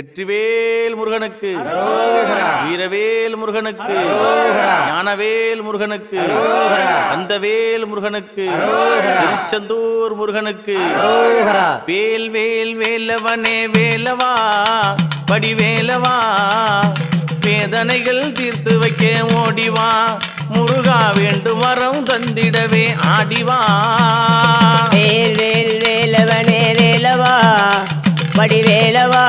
வெற்றிவேல் முருகனுக்கு. வீரவேல் முருகனுக்கு. ஞானவேல் முருகனுக்கு. அந்தவேல் முருகனுக்கு. திருச்செந்தூர் முருகனுக்கு. வேல் வேல் வேலவனே வேலவா. படிவேலவா. வேதனைகள் தீர்த்து வைக்க ஓடிவா. முருகா வேண்டும் வரம் தந்திடவே ஆடிவா. வேல் வேல் வேலவனே வேலவா. வடிவேலவா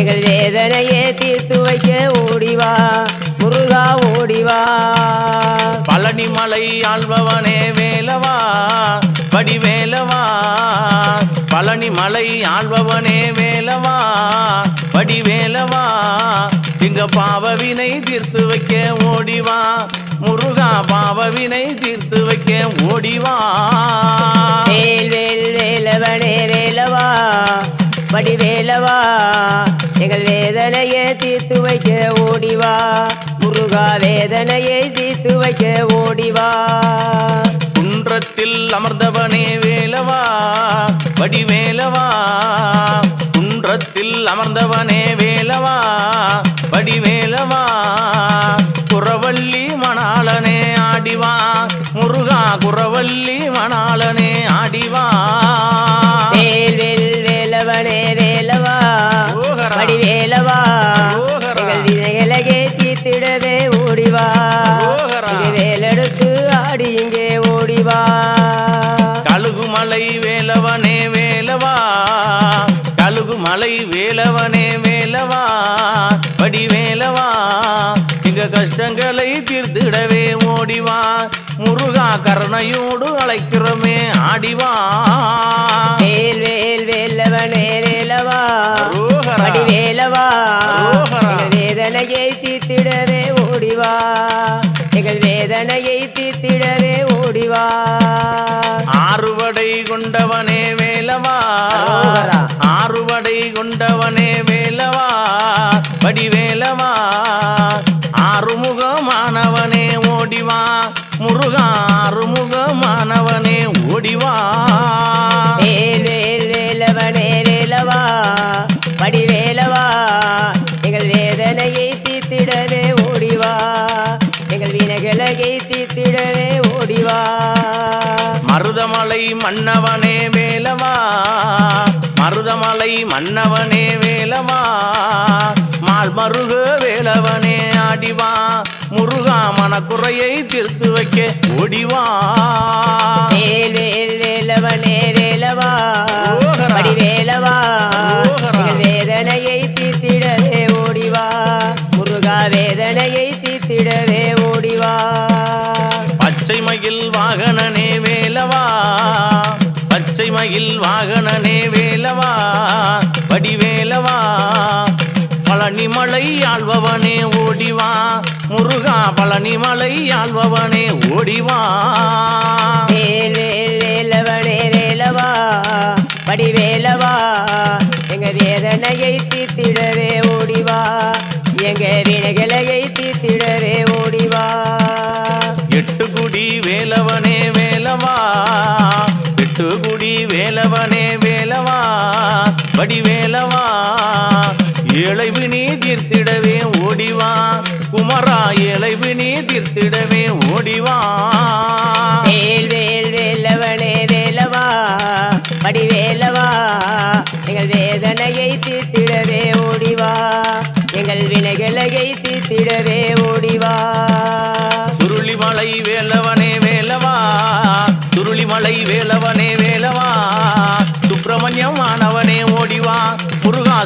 எங்கள் வேதனையே தீர்த்து வைக்க ஓடிவா முருகா ஓடிவா. பழனி மலை ஆள்பவனே வேலவா? வடிவேலவா பழனி மலை ஆள்பவனே வேலவா? வடிவேலவா எங்க பாவவினை தீர்த்து வைக்க ஓடிவா முருகா பாவவினை தீர்த்து வைக்க ஓடிவா. வேல் வேல் வேலவனே வேலவா. வடிவேலவா எங்கள் வேதனையை தீர்த்து வைக்க ஓடிவா. முருகா வேதனையை தீர்த்து வைக்க ஓடிவா. குன்றத்தில் அமர்ந்தவனே வேலவா? வடிவேலவா? குன்றத்தில் அமர்ந்தவனே வேலவா? வடிவேலவா? குறவள்ளி மணாளனே ஆடிவா. முருகா குறவள்ளி மணாளனே ஆடிவா. இங்கே ஓடிவா கழுகுமலை வேலவனே வேலவா. கழுகுமலை வேலவனே வேலவா. வடிவேலவா எங்க கஷ்டங்களை தீர்த்திடவே ஓடிவா முருகா கருணையோடு அழைக்கிறோமே ஆடிவா வேல் தீர்த்திடவே ஓடிவா. ஆறுவடை கொண்டவனே வேலவா. ஆறுவடை கொண்டவனே வேலவா. வடிவேலவா. ஆறுமுகமானவனே ஓடிவா. முருகா ஆறுமுகமானவனே ஓடிவா. வேல் வினைகளை தீர்த்திடவே ஓடிவா. மருதமலை மன்னவனே வேலவா மருதமலை மன்னவனே வேலவா மால் மருக வேலவனே ஆடிவா. முருகா மனக்குறையை தீர்த்து வைக்க ஓடிவா. வேல் வேல் வேலவனே வேலவா. ஓஹரா. எங்கள் வேதனையை தீர்த்திடவே ஓடிவா. முருகா வேதனையை வாகனனே வேலவா? பச்சை மயில் வாகனனே வேலவா? வடிவேலவா பழனிமலை ஆழ்பவனே ஓடிவா. முருகா பழனிமலை ஆழ்பவனே ஓடிவா. வேலவனே வேலவா? வடிவேலவா எங்க வேதனையை தீத்திடவே ஓடிவா. எங்க வினக வடிவேலவா? இழைவு நீ தீர்த்திடவே ஓடிவா. குமரா இழைவு நீ தீர்த்திடவே ஓடிவா.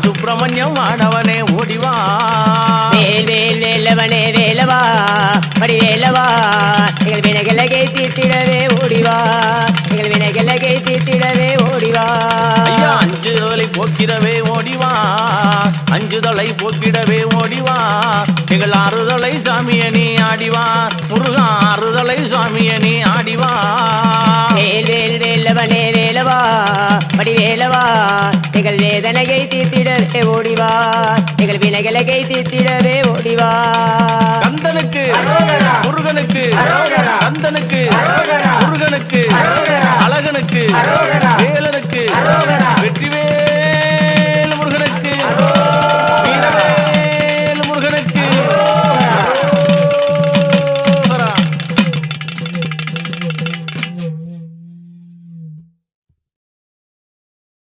சுப்பிரமணியம் ஆனவனே ஓடிவா. வேல் வேல் வேலவனே வேலவா. வடிவேலவா எங்கள் வினைகளையை தீர்த்திடவே ஓடிவா. எங்கள் வினைகளையை தீர்த்திடவே ஓடிவா. ஐயா அஞ்சு தலை போக்கிடவே ஓடிவா. அஞ்சு தலை போக்கிடவே ஓடிவா. எங்கள் ஆறுதலை சாமியனி ஆடிவா. முருகா ஆறுதலை சாமியனி ஆடிவா. வேல் வேல் வேலவனே வேலவா. வடிவேலவா எங்கள் வேதனையை தீர்த்திடவே ஓடிவா. எங்கள் வினைகளையை தீர்த்திடவே ஓடிவா. கந்தனுக்கு முருகனுக்கு கந்தனுக்கு முருகனுக்கு அழகனுக்கு வேலனுக்கு வெற்றிவே